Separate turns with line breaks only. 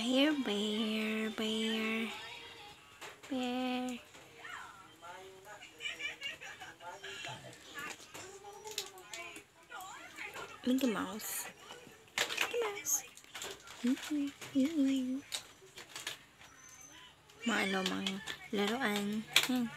Bear, bear, bear. Bear. Mickey Mouse. Mickey Mouse. Mm -hmm. Mm -hmm. Mga lumang laruan. Hmm.